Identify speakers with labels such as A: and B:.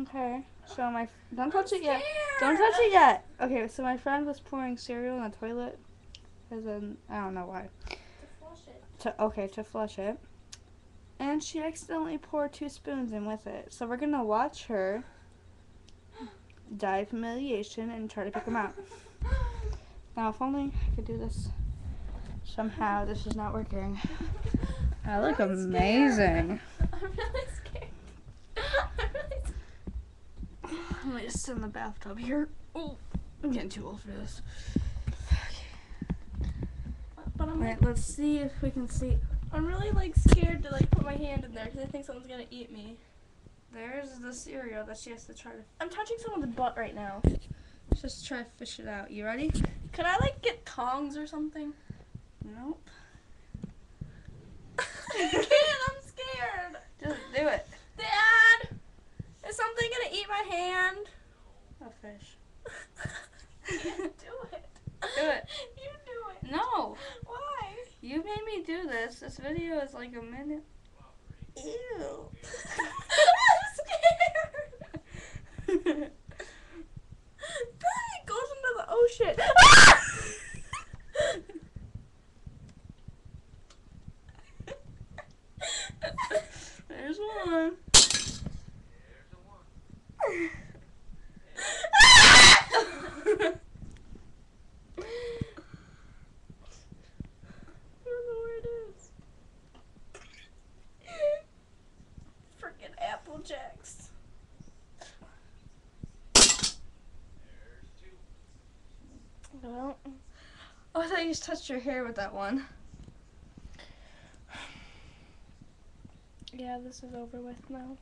A: Okay. So my don't touch it yet. Don't touch it yet. Okay. So my friend was pouring cereal in the toilet, as in I don't know why. To flush it. To, okay to flush it, and she accidentally poured two spoons in with it. So we're gonna watch her die of humiliation and try to pick them out. Now, if only I could do this somehow. This is not working. I look
B: I'm scared.
A: amazing.
B: I'm really scared. I'm really
A: me just sit in the bathtub here. Oh, I'm getting too old for this.
B: But I'm,
A: Alright, let's see if we can see.
B: I'm really like scared to like put my hand in there because I think someone's gonna eat me.
A: There's the cereal that she has to try to
B: I'm touching someone's butt right now.
A: just try to fish it out. You ready?
B: Can I like get tongs or something?
A: Nope.
B: I can't. I'm scared.
A: Just do it.
B: Dad, is something gonna eat my hand?
A: Fish.
B: can't do it.
A: Do it.
B: You do it.
A: No.
B: Why?
A: You made me do this. This video is like a minute.
B: Ew. I'm scared. It goes into the ocean.
A: There's one.
B: I don't know where it is. Freaking Apple Jacks. Well,
A: Oh, I thought you just touched your hair with that one.
B: yeah, this is over with now.